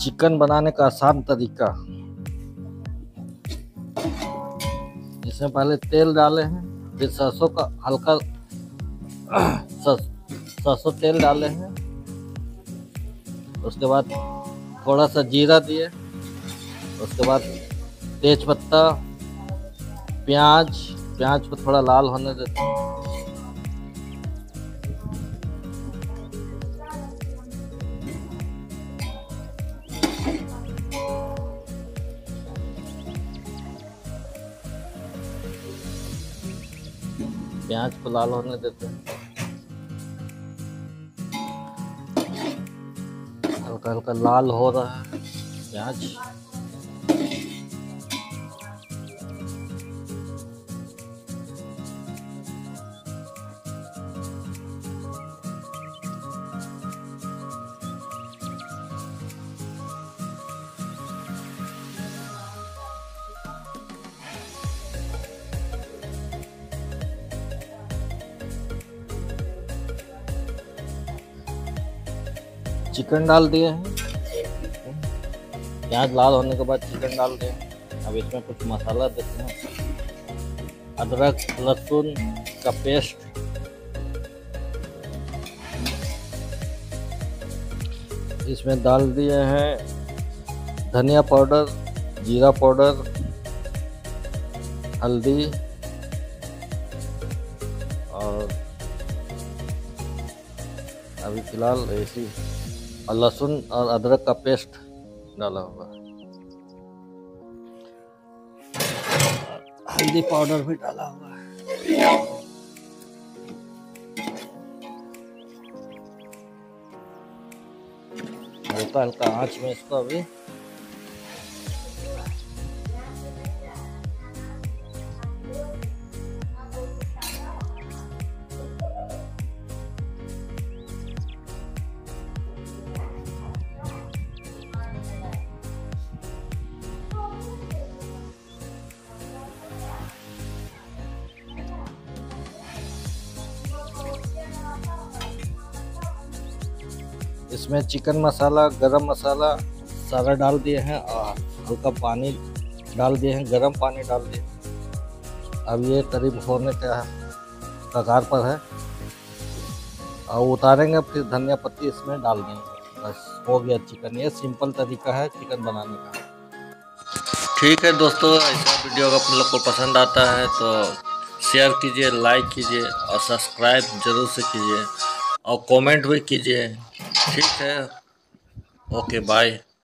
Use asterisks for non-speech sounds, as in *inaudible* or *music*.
Chicken बनाने का आसान तरीका। इसमें पहले तेल डाले हैं, फिर सरसों का हल्का *clears throat* सरसों तेल डाले हैं। उसके बाद थोड़ा सा जीरा दिए। उसके बाद तेज पत्ता प्याज प्याज को थोड़ा लाल होने देते हैं। प्याज को लाल होने देते हैं। हल्का हल्का लाल हो रहा है प्याज। चिकन डाल दिए हैं। प्याज लाल होने के बाद चिकन डाल दिए अब इसमें कुछ मसाला देते हैं। अदरक, लहसुन का पेस्ट। इसमें डाल दिए हैं धनिया पाउडर, जीरा पाउडर, हल्दी और अभी फ़िलहाल ऐसी और लहसुन और अदरक का पेस्ट डाला होगा हल्दी पाउडर भी डाला होगा हल्का हल्का आँच में इसको अभी। इसमें चिकन मसाला, गरम मसाला सारा डाल दिए हैं और हल्का पानी डाल दिए हैं, गरम पानी डाल दिए अब ये करीब होने का कगार पर है। और उतारेंगे, फिर धनिया पत्ती इसमें डाल देंगे। बस, हो गया चिकन। ये सिंपल तरीका है चिकन बनाने का। ठीक है दोस्तों, ऐसा वीडियो अगर आप लोग को पसंद आता है तो शेयर कीजिए लाइक कीजिए और सब्सक्राइब ज़रूर से कीजिए और कमेंट भी कीजिए। ठीक है। Okay bye